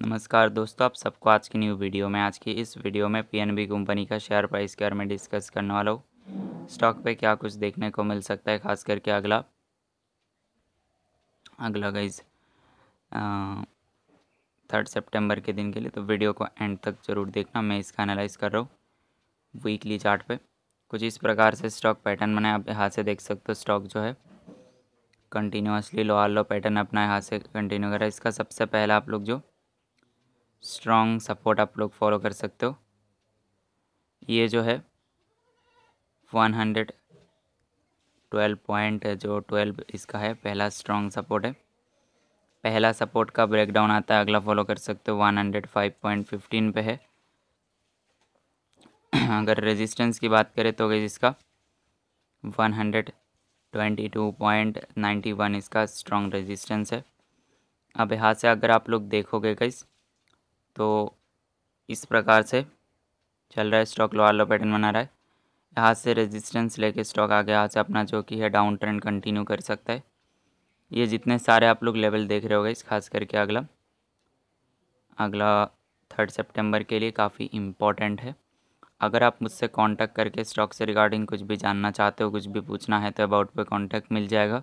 नमस्कार दोस्तों, आप सबको आज की न्यू वीडियो में, आज की इस वीडियो में पीएनबी कंपनी का शेयर प्राइस के बारे में डिस्कस करने वाला हूँ। स्टॉक पे क्या कुछ देखने को मिल सकता है, खास करके अगला। अगला गाइज़ थर्ड सितंबर के दिन के लिए तो वीडियो को एंड तक ज़रूर देखना, मैं इसका एनालाइज कर रहा हूँ वीकली चार्ट पे। कुछ इस प्रकार से स्टॉक पैटर्न बनाए, आप यहाँ से देख सकते हो स्टॉक जो है continuously lower low pattern अपना यहाँ से कंटिन्यू करा इसका सबसे पहला आप लोग जो स्ट्रॉन्ग सपोर्ट आप लोग फॉलो कर सकते हो। ये जो है वन हंड्रेड ट्वेल्व पॉइंट जो ट्वेल्व इसका है, पहला स्ट्रॉन्ग सपोर्ट है। पहला सपोर्ट का ब्रेकडाउन आता है, अगला फॉलो कर सकते हो one hundred five point fifteen पे है। अगर रेजिस्टेंस की बात करें तो इसका one hundred twenty two point ninety one इसका स्ट्रॉन्ग रेजिस्टेंस है। अब यहाँ से अगर आप लोग देखोगे गई तो इस प्रकार से चल रहा है स्टॉक लोअर लो पैटर्न बना रहा है। यहाँ से रेजिस्टेंस लेके स्टॉक आगे, यहाँ से अपना जो कि है डाउन ट्रेंड कंटिन्यू कर सकता है। ये जितने सारे आप लोग लेवल देख रहे होगे, इस खास करके अगला अगला थर्ड सितंबर के लिए काफ़ी इम्पोर्टेंट है। अगर आप मुझसे कांटेक्ट करके स्टॉक से रिगार्डिंग कुछ भी जानना चाहते हो, कुछ भी पूछना है तो अबाउट पे कांटेक्ट मिल जाएगा।